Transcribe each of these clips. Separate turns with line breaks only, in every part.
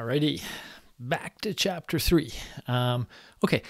Alrighty, back to chapter three. Um, okay,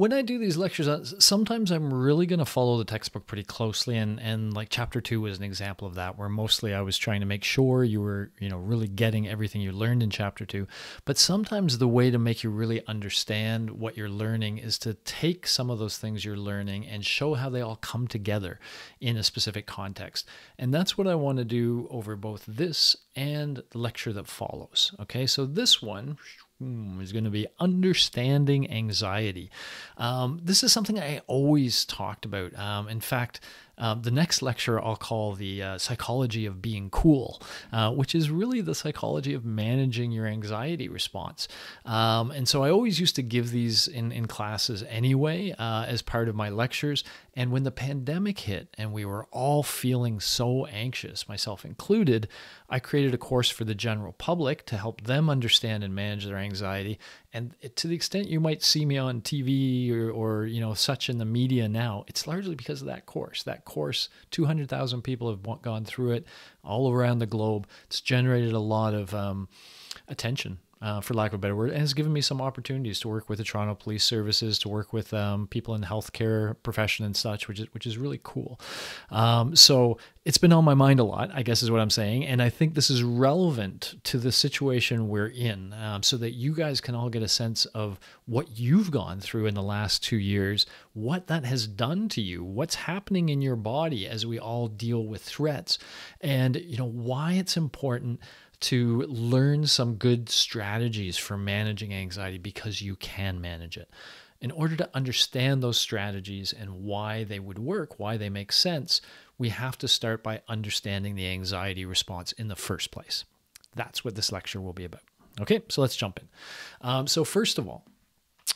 when I do these lectures, uh, sometimes I'm really going to follow the textbook pretty closely, and and like chapter two was an example of that, where mostly I was trying to make sure you were you know really getting everything you learned in chapter two. But sometimes the way to make you really understand what you're learning is to take some of those things you're learning and show how they all come together in a specific context, and that's what I want to do over both this and the lecture that follows. Okay, so this one Hmm, is going to be understanding anxiety. Um, this is something I always talked about. Um, in fact, um, the next lecture I'll call the uh, psychology of being cool, uh, which is really the psychology of managing your anxiety response. Um, and so I always used to give these in, in classes anyway uh, as part of my lectures. And when the pandemic hit and we were all feeling so anxious, myself included, I created a course for the general public to help them understand and manage their anxiety. And to the extent you might see me on TV or, or you know such in the media now, it's largely because of that course. That course, 200,000 people have gone through it all around the globe. It's generated a lot of um, attention uh, for lack of a better word, and has given me some opportunities to work with the Toronto Police Services, to work with um, people in the healthcare profession and such, which is which is really cool. Um, so it's been on my mind a lot, I guess is what I'm saying, and I think this is relevant to the situation we're in, um, so that you guys can all get a sense of what you've gone through in the last two years, what that has done to you, what's happening in your body as we all deal with threats, and you know why it's important to learn some good strategies for managing anxiety because you can manage it. In order to understand those strategies and why they would work, why they make sense, we have to start by understanding the anxiety response in the first place. That's what this lecture will be about. Okay, so let's jump in. Um, so, first of all,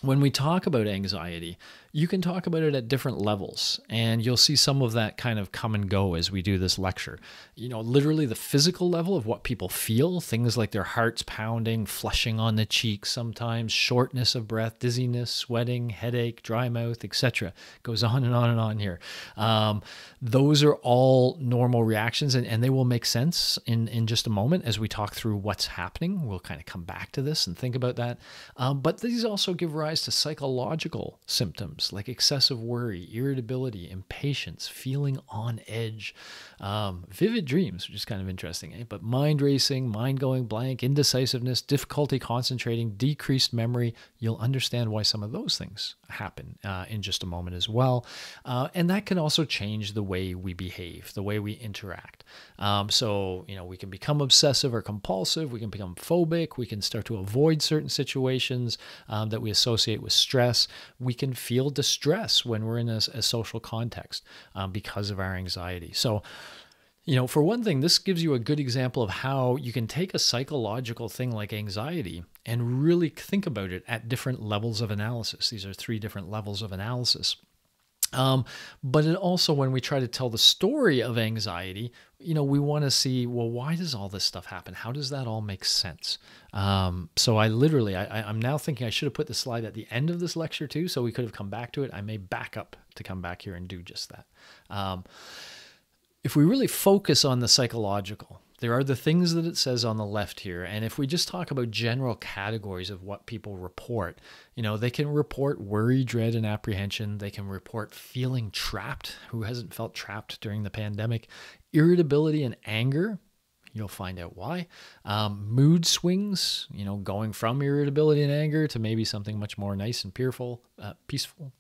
when we talk about anxiety, you can talk about it at different levels, and you'll see some of that kind of come and go as we do this lecture. You know, literally the physical level of what people feel, things like their hearts pounding, flushing on the cheeks sometimes, shortness of breath, dizziness, sweating, headache, dry mouth, etc. Goes on and on and on here. Um, those are all normal reactions, and, and they will make sense in, in just a moment as we talk through what's happening. We'll kind of come back to this and think about that. Um, but these also give rise to psychological symptoms like excessive worry, irritability, impatience, feeling on edge, um, vivid dreams, which is kind of interesting, eh? but mind racing, mind going blank, indecisiveness, difficulty concentrating, decreased memory. You'll understand why some of those things happen uh, in just a moment as well. Uh, and that can also change the way we behave, the way we interact. Um, so, you know, we can become obsessive or compulsive, we can become phobic, we can start to avoid certain situations um, that we associate with stress. We can feel distress when we're in a, a social context um, because of our anxiety. So, you know, for one thing, this gives you a good example of how you can take a psychological thing like anxiety and really think about it at different levels of analysis. These are three different levels of analysis. Um, but it also, when we try to tell the story of anxiety, you know, we want to see, well, why does all this stuff happen? How does that all make sense? Um, so I literally, I, I'm now thinking I should have put the slide at the end of this lecture too, so we could have come back to it. I may back up to come back here and do just that. Um, if we really focus on the psychological, there are the things that it says on the left here. And if we just talk about general categories of what people report, you know, they can report worry, dread, and apprehension. They can report feeling trapped. Who hasn't felt trapped during the pandemic? Irritability and anger. You'll find out why. Um, mood swings, you know, going from irritability and anger to maybe something much more nice and peaceful, uh, peaceful,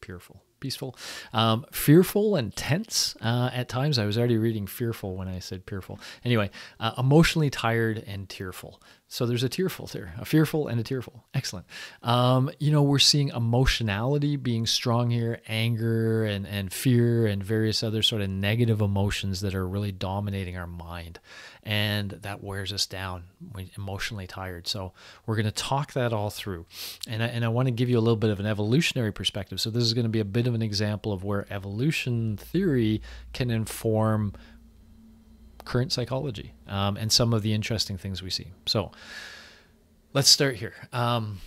peaceful, peaceful, um, fearful and tense uh, at times. I was already reading fearful when I said fearful. Anyway, uh, emotionally tired and tearful. So there's a tearful there, a fearful and a tearful. Excellent. Um, you know, we're seeing emotionality being strong here, anger and, and fear and various other sort of negative emotions that are really dominating our mind. And that wears us down. We're emotionally tired. So we're going to talk that all through. And I, and I want to give you a little bit of an evolutionary perspective. So this is going to be a bit of an example of where evolution theory can inform current psychology um, and some of the interesting things we see. So let's start here. Um,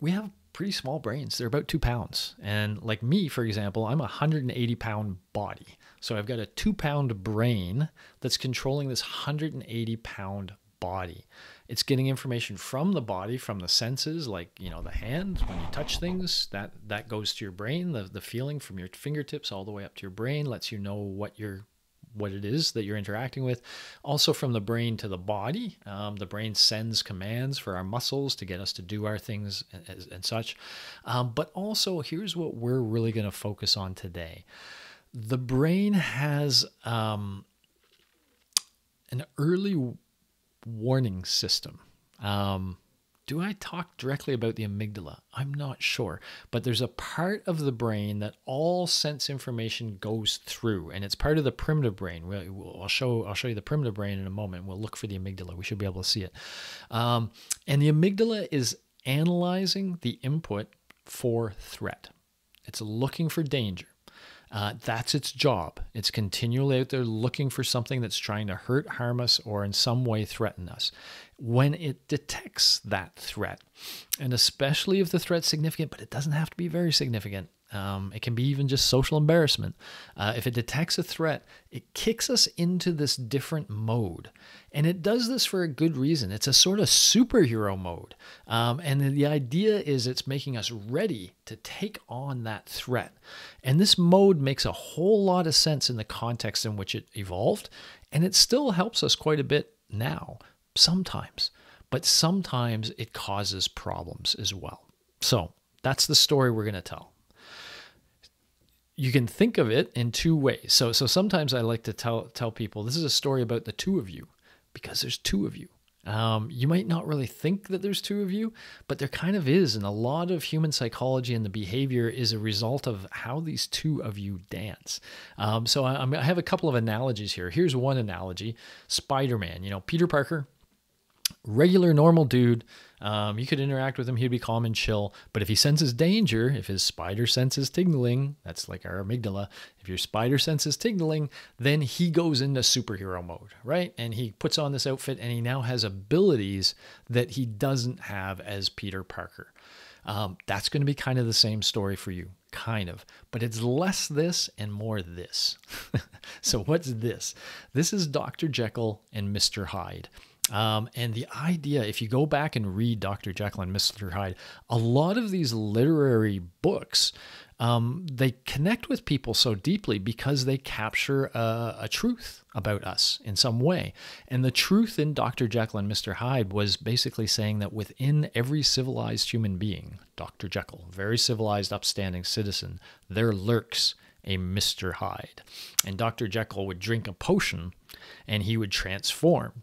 we have pretty small brains. They're about two pounds. And like me, for example, I'm a 180 pound body. So I've got a two pound brain that's controlling this 180 pound body. It's getting information from the body, from the senses, like you know the hand when you touch things. That that goes to your brain. The the feeling from your fingertips all the way up to your brain lets you know what you're what it is that you're interacting with. Also, from the brain to the body, um, the brain sends commands for our muscles to get us to do our things and, and such. Um, but also, here's what we're really going to focus on today the brain has um, an early warning system. Um, do I talk directly about the amygdala? I'm not sure, but there's a part of the brain that all sense information goes through, and it's part of the primitive brain. I'll show I'll show you the primitive brain in a moment. We'll look for the amygdala. We should be able to see it. Um, and the amygdala is analyzing the input for threat. It's looking for danger. Uh, that's its job. It's continually out there looking for something that's trying to hurt, harm us, or in some way threaten us. When it detects that threat, and especially if the threat's significant, but it doesn't have to be very significant, um, it can be even just social embarrassment. Uh, if it detects a threat, it kicks us into this different mode. And it does this for a good reason. It's a sort of superhero mode. Um, and the idea is it's making us ready to take on that threat. And this mode makes a whole lot of sense in the context in which it evolved. And it still helps us quite a bit now, sometimes. But sometimes it causes problems as well. So that's the story we're going to tell you can think of it in two ways. So so sometimes I like to tell tell people this is a story about the two of you because there's two of you. Um, you might not really think that there's two of you, but there kind of is. And a lot of human psychology and the behavior is a result of how these two of you dance. Um, so I, I have a couple of analogies here. Here's one analogy Spider Man. You know, Peter Parker, regular, normal dude. Um, you could interact with him, he'd be calm and chill. But if he senses danger, if his spider sense is tingling, that's like our amygdala, if your spider sense is tingling, then he goes into superhero mode, right? And he puts on this outfit and he now has abilities that he doesn't have as Peter Parker. Um, that's going to be kind of the same story for you, kind of, but it's less this and more this. so, what's this? This is Dr. Jekyll and Mr. Hyde. Um, and the idea, if you go back and read Dr. Jekyll and Mr. Hyde, a lot of these literary books, um, they connect with people so deeply because they capture a, a, truth about us in some way. And the truth in Dr. Jekyll and Mr. Hyde was basically saying that within every civilized human being, Dr. Jekyll, very civilized, upstanding citizen, there lurks a Mr. Hyde. And Dr. Jekyll would drink a potion and he would transform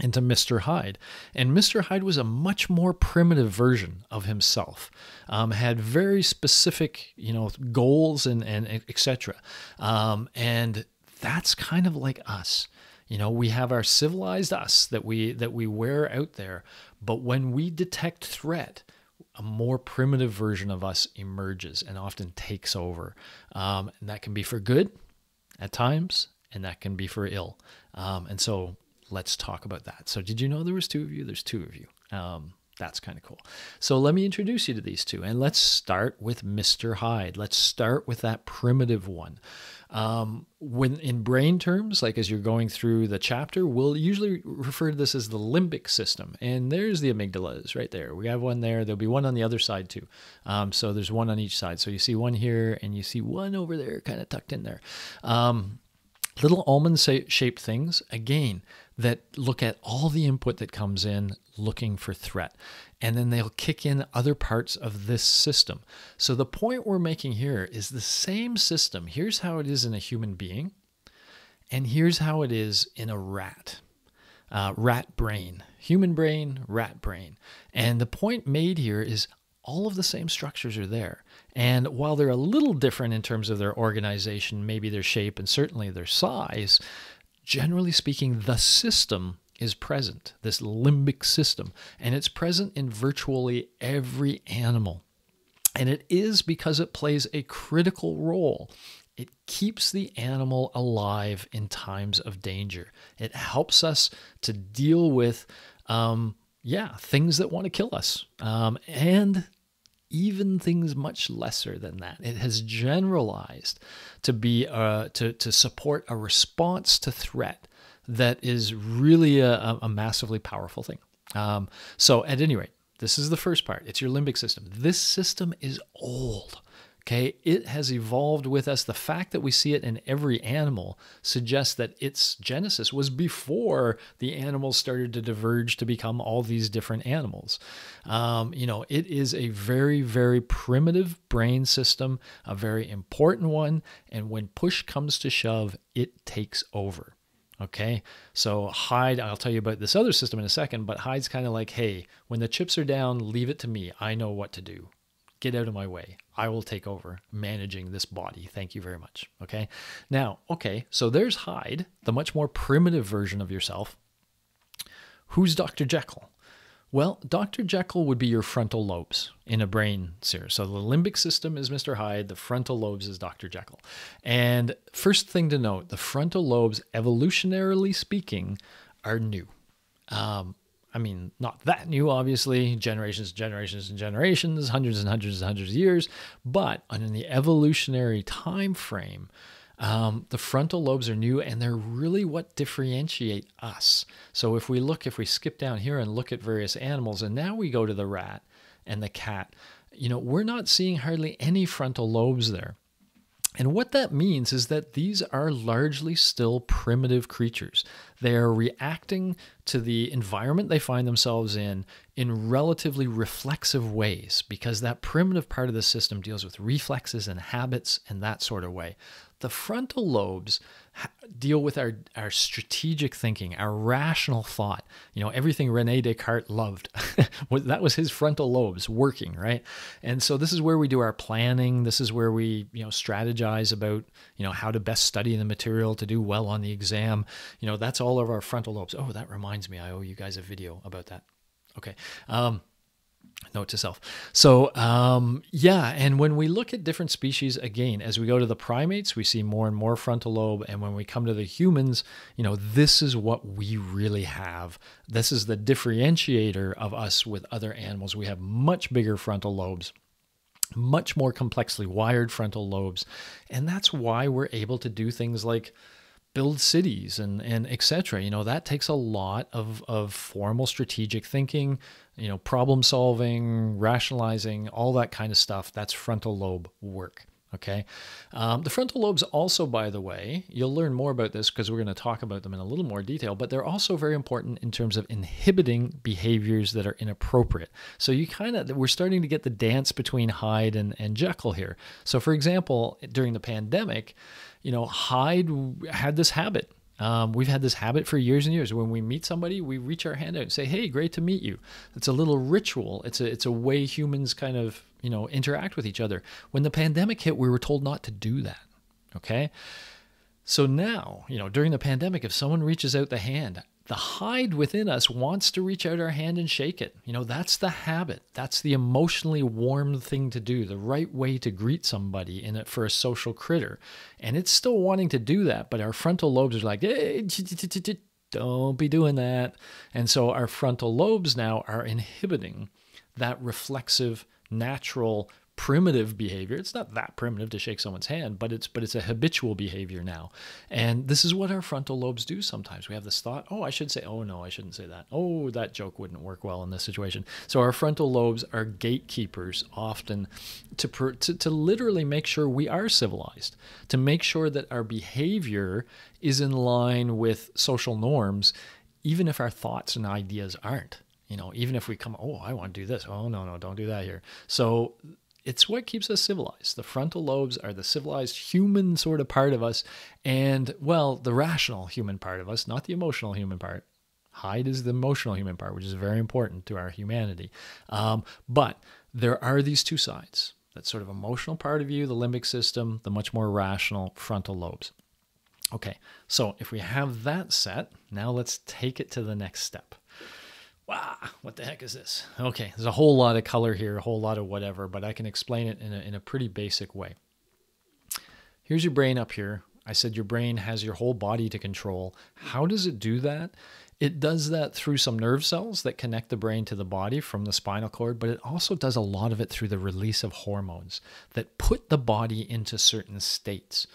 into Mr. Hyde. And Mr. Hyde was a much more primitive version of himself, um, had very specific, you know, goals and, and etc. Um, and that's kind of like us. You know, we have our civilized us that we that we wear out there, but when we detect threat, a more primitive version of us emerges and often takes over. Um, and that can be for good at times, and that can be for ill. Um, and so let's talk about that. So, did you know there was two of you? There's two of you. Um, that's kind of cool. So let me introduce you to these two, and let's start with Mr. Hyde. Let's start with that primitive one. Um, when in brain terms, like as you're going through the chapter, we'll usually refer to this as the limbic system. And there's the amygdalas right there. We have one there. There'll be one on the other side too. Um, so there's one on each side. So you see one here, and you see one over there, kind of tucked in there. Um, little almond shaped things. Again, that look at all the input that comes in looking for threat. And then they'll kick in other parts of this system. So the point we're making here is the same system. Here's how it is in a human being, and here's how it is in a rat. Uh, rat brain, human brain, rat brain. And the point made here is all of the same structures are there. And while they're a little different in terms of their organization, maybe their shape, and certainly their size, generally speaking, the system is present, this limbic system, and it's present in virtually every animal. And it is because it plays a critical role. It keeps the animal alive in times of danger. It helps us to deal with, um, yeah, things that want to kill us. Um, and even things much lesser than that. It has generalized to be uh, to to support a response to threat that is really a, a massively powerful thing. Um, so, at any rate, this is the first part. It's your limbic system. This system is old. Okay, it has evolved with us. The fact that we see it in every animal suggests that its genesis was before the animals started to diverge to become all these different animals. Um, you know, it is a very, very primitive brain system, a very important one. And when push comes to shove, it takes over. Okay, so Hyde, I'll tell you about this other system in a second, but Hyde's kind of like, hey, when the chips are down, leave it to me. I know what to do. Get out of my way. I will take over managing this body. Thank you very much. Okay. Now, okay, so there's Hyde, the much more primitive version of yourself. Who's Dr. Jekyll? Well, Dr. Jekyll would be your frontal lobes in a brain series. So the limbic system is Mr. Hyde, the frontal lobes is Dr. Jekyll. And first thing to note the frontal lobes, evolutionarily speaking, are new. Um, I mean, not that new, obviously, generations, and generations, and generations, hundreds and hundreds and hundreds of years, but in the evolutionary time frame, um, the frontal lobes are new and they're really what differentiate us. So if we look, if we skip down here and look at various animals, and now we go to the rat and the cat, you know, we're not seeing hardly any frontal lobes there. And what that means is that these are largely still primitive creatures. They are reacting to the environment they find themselves in in relatively reflexive ways because that primitive part of the system deals with reflexes and habits and that sort of way. The frontal lobes deal with our, our strategic thinking, our rational thought. You know, everything Rene Descartes loved. that was his frontal lobes working, right? And so this is where we do our planning. This is where we, you know, strategize about, you know, how to best study the material to do well on the exam. You know, that's all of our frontal lobes. Oh, that reminds me, I owe you guys a video about that. Okay. Um, note to self. So, um, yeah, and when we look at different species, again, as we go to the primates, we see more and more frontal lobe. And when we come to the humans, you know, this is what we really have. This is the differentiator of us with other animals. We have much bigger frontal lobes. Much more complexly wired frontal lobes. And that's why we're able to do things like build cities and and etc. You know that takes a lot of of formal strategic thinking, you know, problem solving, rationalizing, all that kind of stuff. That's frontal lobe work. Okay. Um, the frontal lobes, also, by the way, you'll learn more about this because we're going to talk about them in a little more detail, but they're also very important in terms of inhibiting behaviors that are inappropriate. So, you kind of, we're starting to get the dance between Hyde and, and Jekyll here. So, for example, during the pandemic, you know, Hyde had this habit. Um, we've had this habit for years and years. When we meet somebody, we reach our hand out and say, "Hey, great to meet you." It's a little ritual. It's a it's a way humans kind of you know interact with each other. When the pandemic hit, we were told not to do that. Okay. So now, you know, during the pandemic, if someone reaches out the hand, the Hyde within us wants to reach out our hand and shake it. You know, that's the habit. That's the emotionally warm thing to do, the right way to greet somebody in it for a social critter. And it's still wanting to do that, but our frontal lobes are like, hey, don't be doing that. And so our frontal lobes now are inhibiting that reflexive, natural primitive behavior. It's not that primitive to shake someone's hand, but it's but it's a habitual behavior now. And this is what our frontal lobes do sometimes. We have this thought, "Oh, I should say, oh no, I shouldn't say that. Oh, that joke wouldn't work well in this situation." So our frontal lobes are gatekeepers often to to, to literally make sure we are civilized, to make sure that our behavior is in line with social norms even if our thoughts and ideas aren't you know even if we come oh i want to do this oh no no don't do that here so it's what keeps us civilized. The frontal lobes are the civilized human sort of part of us, and, well, the rational human part of us, not the emotional human part. Hyde is the emotional human part, which is very important to our humanity. Um, but there are these two sides that sort of emotional part of you, the limbic system, the much more rational frontal lobes. Okay, so if we have that set, now let's take it to the next step wow, what the heck is this? Okay, there's a whole lot of color here, a whole lot of whatever, but I can explain it in a, in a pretty basic way. Here's your brain up here. I said your brain has your whole body to control. How does it do that? It does that through some nerve cells that connect the brain to the body from the spinal cord, but it also does a lot of it through the release of hormones that put the body into certain states.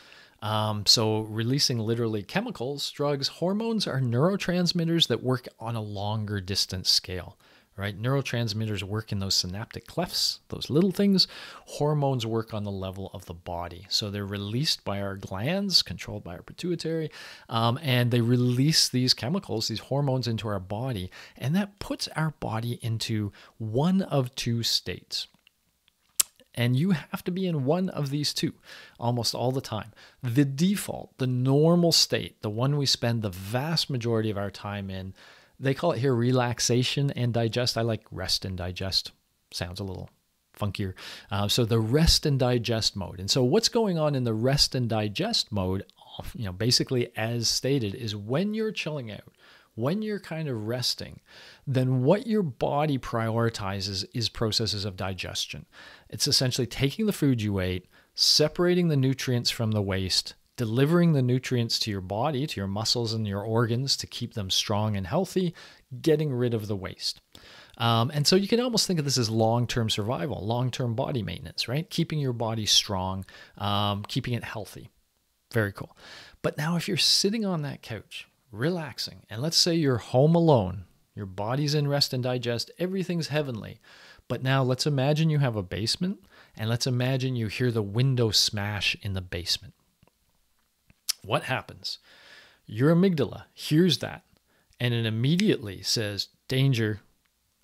Um, so, releasing literally chemicals, drugs, hormones are neurotransmitters that work on a longer distance scale right? Neurotransmitters work in those synaptic clefts, those little things. Hormones work on the level of the body. So they're released by our glands, controlled by our pituitary, um, and they release these chemicals, these hormones into our body. And that puts our body into one of two states. And you have to be in one of these two almost all the time. The default, the normal state, the one we spend the vast majority of our time in, they call it here relaxation and digest. I like rest and digest. Sounds a little funkier. Uh, so the rest and digest mode. And so what's going on in the rest and digest mode, you know, basically as stated, is when you're chilling out, when you're kind of resting, then what your body prioritizes is processes of digestion. It's essentially taking the food you ate, separating the nutrients from the waste, delivering the nutrients to your body, to your muscles and your organs to keep them strong and healthy, getting rid of the waste. Um, and so you can almost think of this as long term survival, long term body maintenance, right? Keeping your body strong, um, keeping it healthy. Very cool. But now, if you're sitting on that couch, relaxing, and let's say you're home alone, your body's in rest and digest, everything's heavenly. But now let's imagine you have a basement, and let's imagine you hear the window smash in the basement. What happens? Your amygdala hears that and it immediately says, Danger,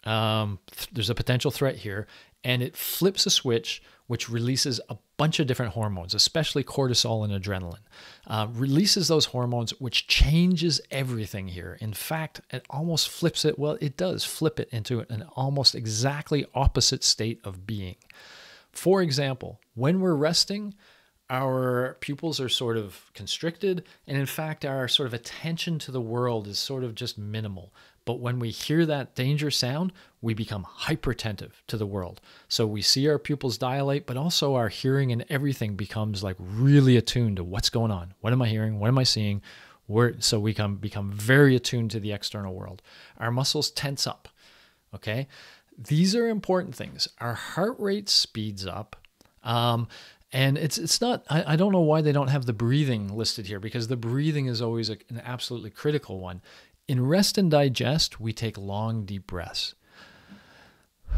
um, th- there's a potential threat here. And it flips a switch which releases a bunch of different hormones, especially cortisol and adrenaline. Uh, releases those hormones, which changes everything here. In fact, it almost flips it. Well, it does flip it into an almost exactly opposite state of being. For example, when we're resting, our pupils are sort of constricted, and in fact, our sort of attention to the world is sort of just minimal. But when we hear that danger sound, we become hypertensive to the world. So we see our pupils dilate, but also our hearing and everything becomes like really attuned to what's going on. What am I hearing? What am I seeing? So we come, become very attuned to the external world. Our muscles tense up. Okay. These are important things. Our heart rate speeds up. Um, and it's it's not I, I don't know why they don't have the breathing listed here because the breathing is always a, an absolutely critical one in rest and digest we take long deep breaths.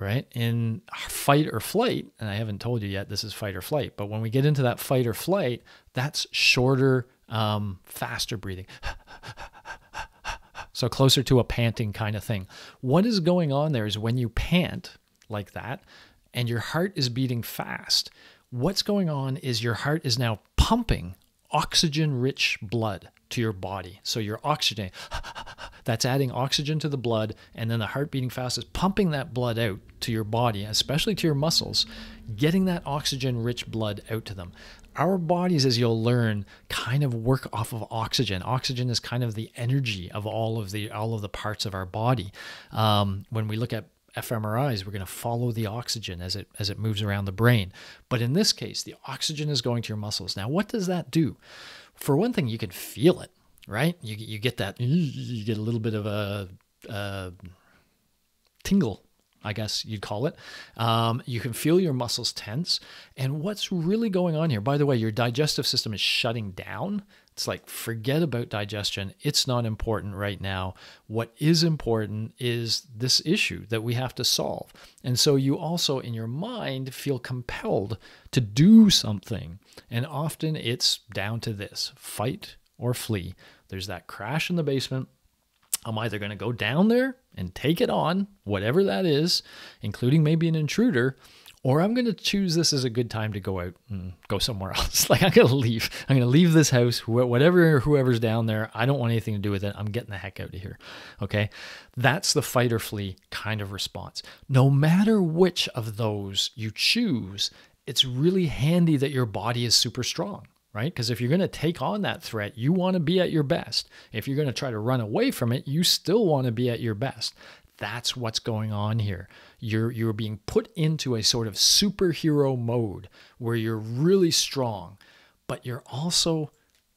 Right? In fight or flight and i haven't told you yet this is fight or flight but when we get into that fight or flight that's shorter um, faster breathing. So closer to a panting kind of thing. What is going on there is when you pant like that and your heart is beating fast, what's going on is your heart is now pumping oxygen rich blood to your body. So your oxygen, that's adding oxygen to the blood, and then the heart beating fast is pumping that blood out to your body, especially to your muscles, getting that oxygen rich blood out to them. Our bodies, as you'll learn, kind of work off of oxygen. Oxygen is kind of the energy of all of the all of the parts of our body. Um, when we look at fMRIs, we're going to follow the oxygen as it as it moves around the brain. But in this case, the oxygen is going to your muscles. Now, what does that do? For one thing, you can feel it, right? You you get that you get a little bit of a, a tingle I guess you'd call it. Um, you can feel your muscles tense. And what's really going on here, by the way, your digestive system is shutting down. It's like, forget about digestion. It's not important right now. What is important is this issue that we have to solve. And so you also, in your mind, feel compelled to do something. And often it's down to this fight or flee. There's that crash in the basement. I'm either going to go down there and take it on, whatever that is, including maybe an intruder, or I'm going to choose this as a good time to go out and go somewhere else. like I'm going to leave. I'm going to leave this house, whatever whoever's down there. I don't want anything to do with it. I'm getting the heck out of here. Okay? That's the fight or flee kind of response. No matter which of those you choose, it's really handy that your body is super strong right? Because if you're going to take on that threat, you want to be at your best. If you're going to try to run away from it, you still want to be at your best. That's what's going on here. You're you're being put into a sort of superhero mode where you're really strong, but you're also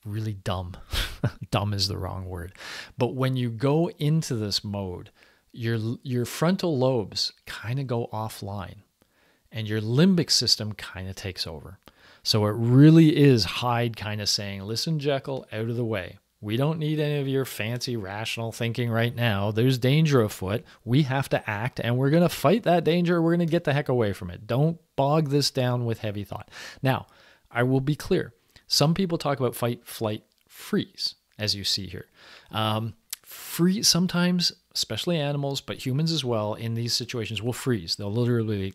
really dumb. dumb is the wrong word. But when you go into this mode, your your frontal lobes kind of go offline and your limbic system kind of takes over. So it really is Hyde kind of saying, listen, Jekyll, out of the way. We don't need any of your fancy rational thinking right now. There's danger afoot. We have to act and we're going to fight that danger. We're going to get the heck away from it. Don't bog this down with heavy thought. Now, I will be clear. Some people talk about fight, flight, freeze, as you see here. Um, free sometimes especially animals but humans as well in these situations will freeze they'll literally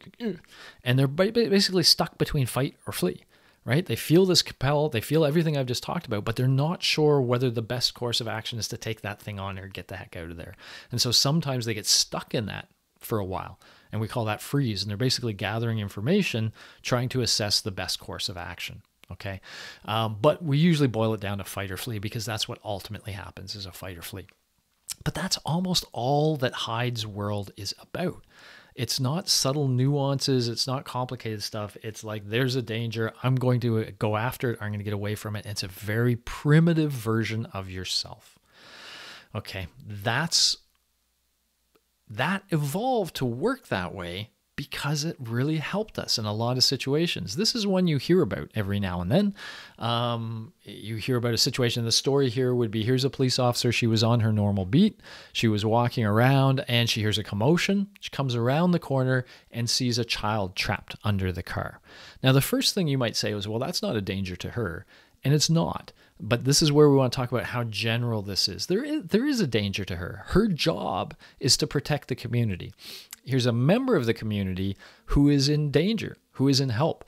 and they're basically stuck between fight or flee right? They feel this compel they feel everything i've just talked about but they're not sure whether the best course of action is to take that thing on or get the heck out of there. And so sometimes they get stuck in that for a while and we call that freeze and they're basically gathering information trying to assess the best course of action okay? Um, but we usually boil it down to fight or flee because that's what ultimately happens is a fight or flee. But that's almost all that Hyde's world is about. It's not subtle nuances, it's not complicated stuff. It's like there's a danger, I'm going to uh, go after it, I'm going to get away from it. It's a very primitive version of yourself. Okay, that's that evolved to work that way because it really helped us in a lot of situations. This is one you hear about every now and then. Um, you hear about a situation. The story here would be here's a police officer. She was on her normal beat. She was walking around and she hears a commotion. She comes around the corner and sees a child trapped under the car. Now, the first thing you might say is, well, that's not a danger to her. And it's not. But this is where we want to talk about how general this is. There is there is a danger to her. Her job is to protect the community. Here's a member of the community who is in danger, who is in help.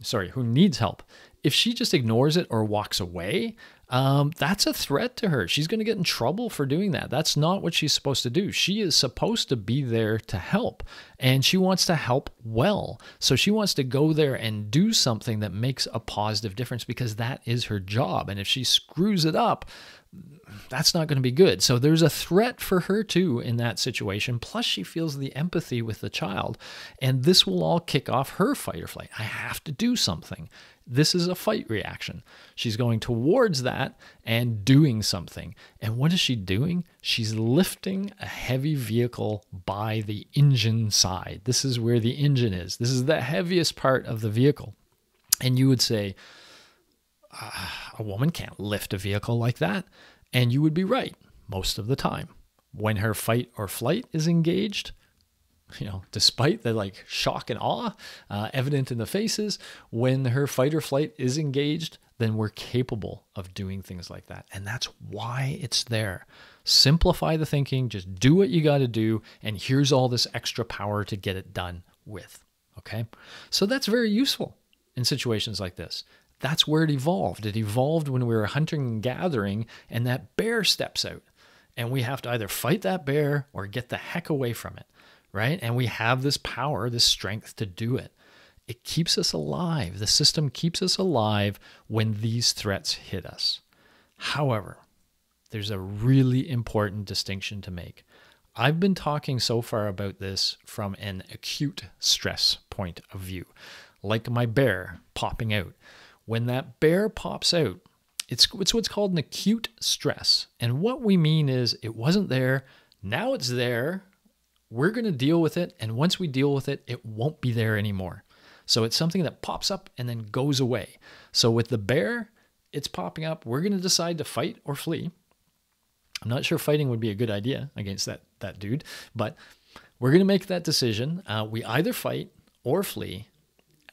Sorry, who needs help. If she just ignores it or walks away, um, that's a threat to her. She's going to get in trouble for doing that. That's not what she's supposed to do. She is supposed to be there to help, and she wants to help well. So she wants to go there and do something that makes a positive difference because that is her job. And if she screws it up, that's not going to be good. So there's a threat for her too in that situation. Plus, she feels the empathy with the child. And this will all kick off her fight or flight. I have to do something. This is a fight reaction. She's going towards that and doing something. And what is she doing? She's lifting a heavy vehicle by the engine side. This is where the engine is. This is the heaviest part of the vehicle. And you would say, uh, a woman can't lift a vehicle like that. And you would be right most of the time. When her fight or flight is engaged, you know, despite the like shock and awe uh, evident in the faces, when her fight or flight is engaged, then we're capable of doing things like that. And that's why it's there. Simplify the thinking, just do what you got to do, and here's all this extra power to get it done with. Okay. So that's very useful in situations like this that's where it evolved. It evolved when we were hunting and gathering, and that bear steps out. And we have to either fight that bear or get the heck away from it, right? And we have this power, this strength to do it. It keeps us alive. The system keeps us alive when these threats hit us. However, there's a really important distinction to make. I've been talking so far about this from an acute stress point of view, like my bear popping out. When that bear pops out, it's, it's what's called an acute stress. And what we mean is it wasn't there, now it's there. We're going to deal with it. And once we deal with it, it won't be there anymore. So it's something that pops up and then goes away. So with the bear, it's popping up. We're going to decide to fight or flee. I'm not sure fighting would be a good idea against that, that dude, but we're going to make that decision. Uh, we either fight or flee,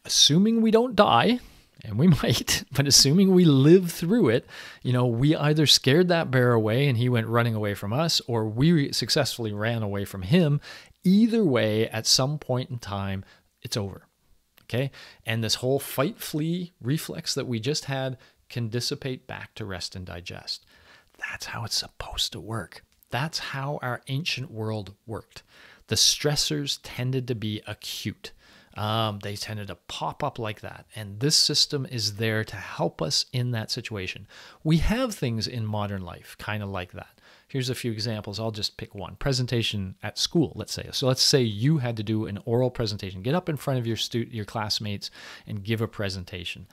assuming we don't die, and we might, but assuming we live through it, you know, we either scared that bear away and he went running away from us, or we successfully ran away from him. Either way, at some point in time, it's over. Okay. And this whole fight flee reflex that we just had can dissipate back to rest and digest. That's how it's supposed to work. That's how our ancient world worked. The stressors tended to be acute. Um, they tended to pop up like that. And this system is there to help us in that situation. We have things in modern life kind of like that. Here's a few examples. I'll just pick one. Presentation at school, let's say. So let's say you had to do an oral presentation. Get up in front of your stu- your classmates and give a presentation.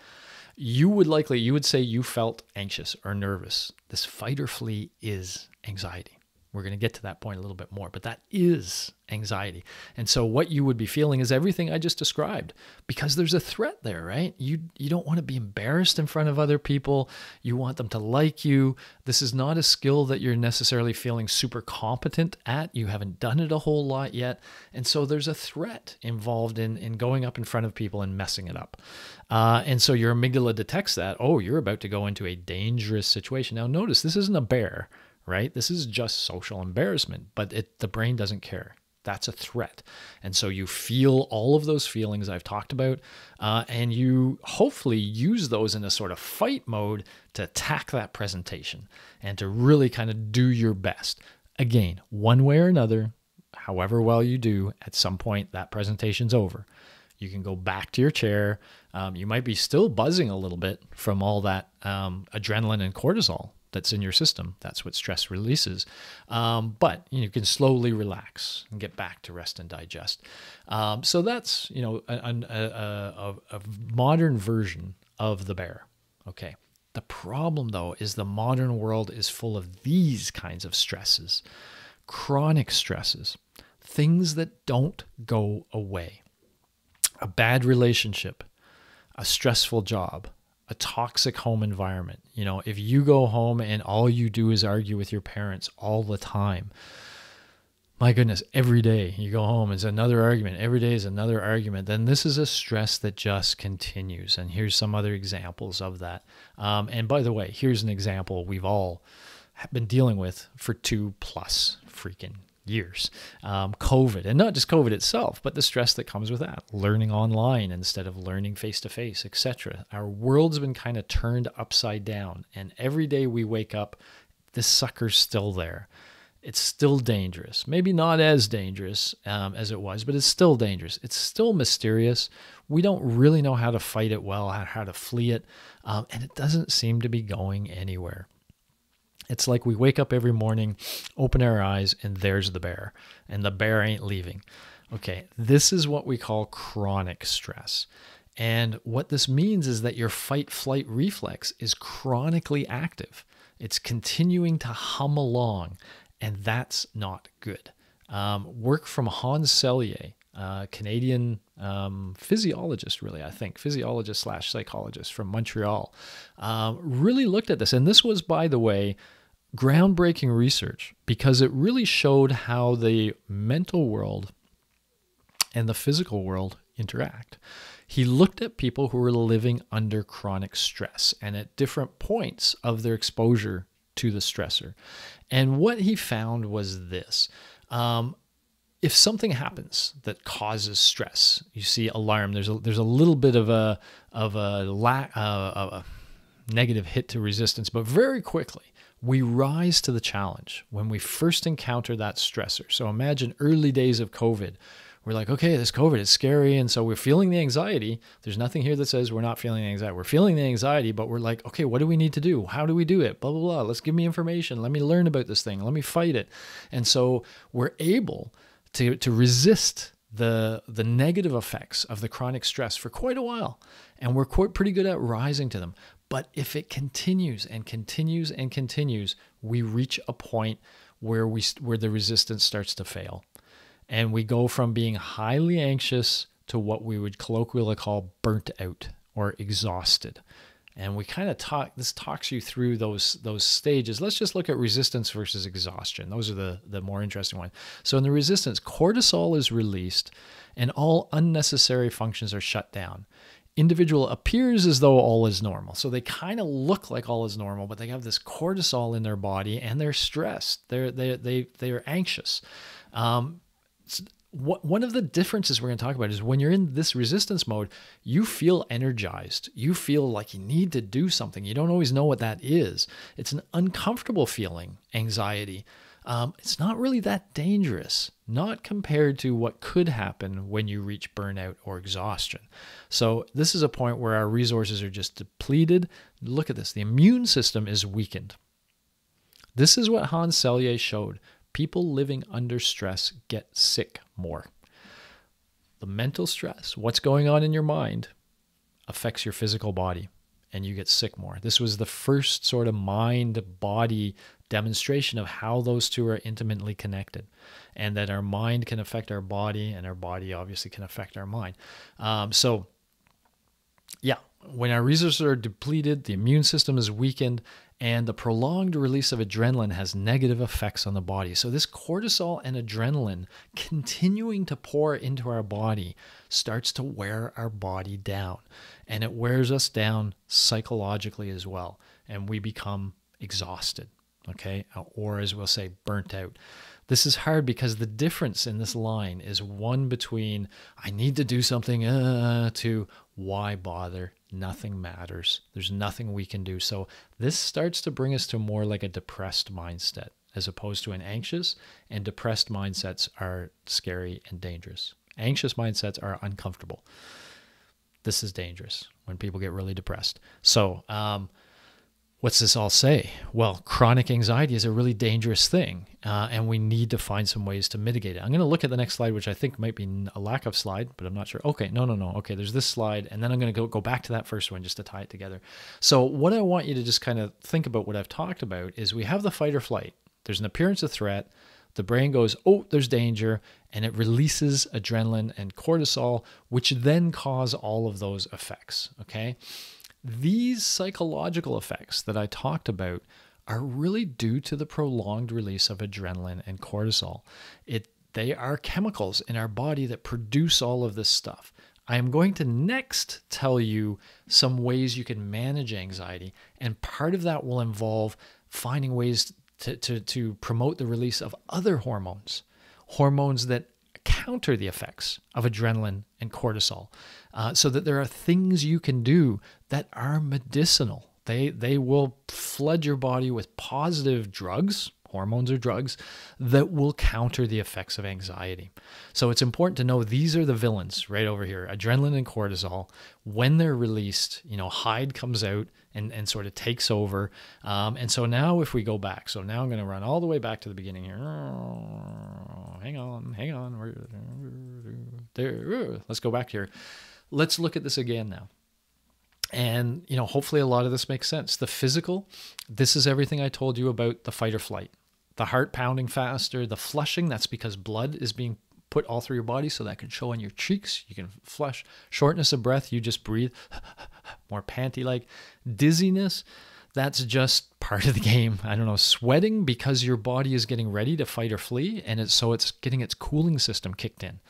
You would likely you would say you felt anxious or nervous. This fight or flee is anxiety. We're going to get to that point a little bit more, but that is anxiety. And so what you would be feeling is everything I just described because there's a threat there, right? You you don't want to be embarrassed in front of other people. You want them to like you. This is not a skill that you're necessarily feeling super competent at. You haven't done it a whole lot yet. And so there's a threat involved in in going up in front of people and messing it up. Uh, and so your amygdala detects that, oh, you're about to go into a dangerous situation. Now notice this isn't a bear right? This is just social embarrassment, but it, the brain doesn't care. That's a threat. And so you feel all of those feelings I've talked about, uh, and you hopefully use those in a sort of fight mode to attack that presentation and to really kind of do your best. Again, one way or another, however well you do, at some point that presentation's over. You can go back to your chair. Um, you might be still buzzing a little bit from all that um, adrenaline and cortisol that's in your system. That's what stress releases. Um, but you, know, you, can slowly relax and get back to rest and digest. Um, so that's you know a, a, a, a modern version of the bear. Okay. The problem though is the modern world is full of these kinds of stresses, chronic stresses, things that don't go away. A bad relationship, a stressful job, a toxic home environment. You know, if you go home and all you do is argue with your parents all the time, my goodness, every day you go home is another argument. Every day is another argument. Then this is a stress that just continues. And here's some other examples of that. Um, and by the way, here's an example we've all been dealing with for two plus freaking years. Um, COVID, and not just COVID itself, but the stress that comes with that, learning online instead of learning face to face, etc. Our world's been kind of turned upside down, and every day we wake up, this sucker's still there. It's still dangerous. Maybe not as dangerous um, as it was, but it's still dangerous. It's still mysterious. We don't really know how to fight it well, how, to flee it, um, and it doesn't seem to be going anywhere. It's like we wake up every morning, open our eyes, and there's the bear, and the bear ain't leaving. Okay, this is what we call chronic stress. And what this means is that your fight flight reflex is chronically active. It's continuing to hum along, and that's not good. Um, work from Hans Selye, uh, Canadian um, physiologist, really, I think, physiologist slash psychologist from Montreal, um, really looked at this. And this was, by the way, groundbreaking research because it really showed how the mental world and the physical world interact. He looked at people who were living under chronic stress and at different points of their exposure to the stressor. And what he found was this um, if something happens that causes stress, you see alarm. There's a there's a little bit of a of a lack uh, of a negative hit to resistance, but very quickly we rise to the challenge when we first encounter that stressor. So imagine early days of COVID. We're like, okay, this COVID is scary. And so we're feeling the anxiety. There's nothing here that says we're not feeling the anxiety. We're feeling the anxiety, but we're like, okay, what do we need to do? How do we do it? Blah, blah, blah. Let's give me information. Let me learn about this thing. Let me fight it. And so we're able to, to resist the the negative effects of the chronic stress for quite a while and we're quite pretty good at rising to them but if it continues and continues and continues we reach a point where we where the resistance starts to fail. And we go from being highly anxious to what we would colloquially call burnt out or exhausted. And we kind of talk this talks you through those those stages. Let's just look at resistance versus exhaustion. Those are the the more interesting ones. So in the resistance cortisol is released and all unnecessary functions are shut down individual appears as though all is normal so they kind of look like all is normal but they have this cortisol in their body and they're stressed they're they they they're anxious um, one of the differences we're going to talk about is when you're in this resistance mode, you feel energized. You feel like you need to do something. You don't always know what that is. It's an uncomfortable feeling, anxiety. Um, it's not really that dangerous, not compared to what could happen when you reach burnout or exhaustion. So, this is a point where our resources are just depleted. Look at this the immune system is weakened. This is what Hans Selye showed people living under stress get sick more. The mental stress, what's going on in your mind, affects your physical body and you get sick more. This was the first sort of mind body demonstration of how those two are intimately connected and that our mind can affect our body and our body obviously can affect our mind. Um, so, yeah, when our resources are depleted, the immune system is weakened, and the prolonged release of adrenaline has negative effects on the body. So, this cortisol and adrenaline continuing to pour into our body starts to wear our body down, and it wears us down psychologically as well, and we become exhausted, okay, or as we'll say, burnt out. This is hard because the difference in this line is one between I need to do something uh, to why bother nothing matters. There's nothing we can do. So this starts to bring us to more like a depressed mindset as opposed to an anxious, and depressed mindsets are scary and dangerous. Anxious mindsets are uncomfortable. This is dangerous when people get really depressed. So, um, what's this all say? Well, chronic anxiety is a really dangerous thing, uh, and we need to find some ways to mitigate it. I'm going to look at the next slide, which I think might be a lack of slide, but I'm not sure. Okay, no, no, no. Okay, there's this slide, and then I'm going to go, go back to that first one just to tie it together. So, what I want you to just kind of think about what I've talked about is we have the fight or flight. There's an appearance of threat. The brain goes, oh, there's danger, and it releases adrenaline and cortisol, which then cause all of those effects. Okay. These psychological effects that I talked about are really due to the prolonged release of adrenaline and cortisol. It they are chemicals in our body that produce all of this stuff. I am going to next tell you some ways you can manage anxiety, and part of that will involve finding ways to, to, to promote the release of other hormones, hormones that counter the effects of adrenaline and cortisol, uh, so that there are things you can do that are medicinal. They, they will flood your body with positive drugs, hormones or drugs, that will counter the effects of anxiety. So it's important to know these are the villains right over here adrenaline and cortisol. When they're released, you know, Hyde comes out and, and sort of takes over. Um, and so now if we go back, so now I'm going to run all the way back to the beginning here. Hang on, hang on. There, let's go back here. Let's look at this again now. And, you know, hopefully a lot of this makes sense. The physical, this is everything I told you about the fight or flight. The heart pounding faster, the flushing, that's because blood is being put all through your body so that can show on your cheeks. You can flush. Shortness of breath, you just breathe more panty like. Dizziness, that's just part of the game. I don't know, sweating because your body is getting ready to fight or flee and it's so it's getting its cooling system kicked in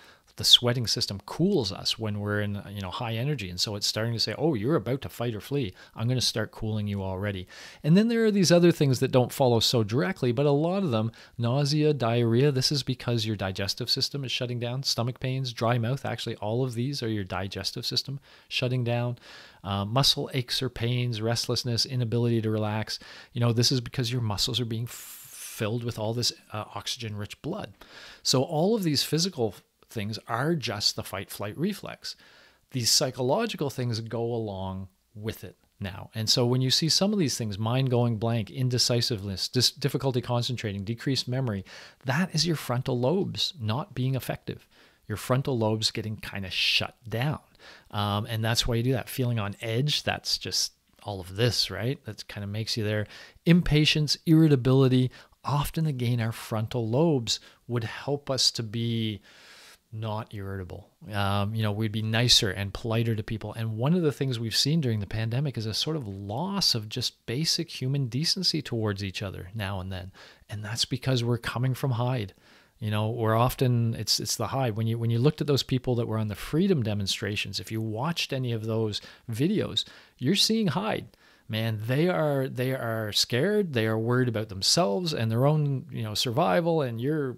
the sweating system cools us when we're in you know high energy. And so it's starting to say oh you're about to fight or flee. I'm going to start cooling you already. And then there are these other things that don't follow so directly but a lot of them nausea diarrhea this is because your digestive system is shutting down. Stomach pains dry mouth actually all of these are your digestive system shutting down. Uh, muscle aches or pains restlessness inability to relax. You know this is because your muscles are being filled with all this uh, oxygen rich blood. So all of these physical things are just the fight flight reflex. These psychological things go along with it now. And so when you see some of these things, mind going blank, indecisiveness, dis- difficulty concentrating, decreased memory, that is your frontal lobes not being effective. Your frontal lobes getting kind of shut down. Um, and that's why you do that. Feeling on edge, that's just all of this, right? That kind of makes you there. Impatience, irritability, often again, our frontal lobes would help us to be not irritable. Um, you know, we'd be nicer and politer to people. And one of the things we've seen during the pandemic is a sort of loss of just basic human decency towards each other now and then. And that's because we're coming from Hyde. You know, we're often it's it's the Hyde. When you when you looked at those people that were on the freedom demonstrations, if you watched any of those videos, you're seeing Hyde man they are they are scared they are worried about themselves and their own you know survival and you're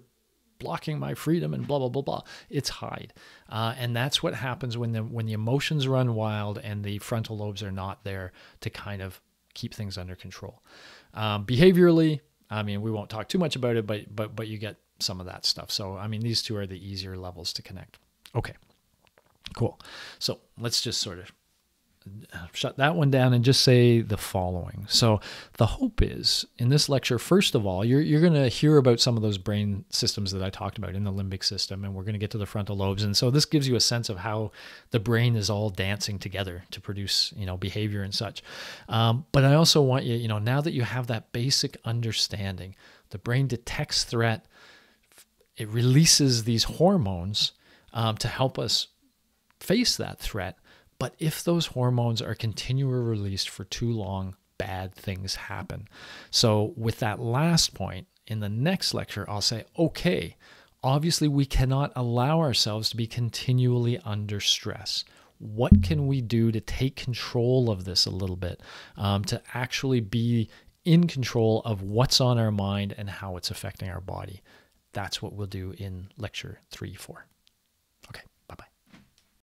blocking my freedom and blah blah blah blah. It's Hyde, uh, and that's what happens when the when the emotions run wild and the frontal lobes are not there to kind of keep things under control. Um, behaviorally, I mean, we won't talk too much about it, but but but you get some of that stuff. So I mean, these two are the easier levels to connect. Okay, cool. So let's just sort of shut that one down and just say the following. So, the hope is in this lecture, first of all, you're, you're going to hear about some of those brain systems that I talked about in the limbic system, and we're going to get to the frontal lobes. And so, this gives you a sense of how the brain is all dancing together to produce, you know, behavior and such. Um, but I also want you, you know, now that you have that basic understanding, the brain detects threat, it releases these hormones um, to help us face that threat but if those hormones are continually released for too long, bad things happen. So, with that last point, in the next lecture, I'll say, okay, obviously we cannot allow ourselves to be continually under stress. What can we do to take control of this a little bit, um, to actually be in control of what's on our mind and how it's affecting our body? That's what we'll do in lecture three, four.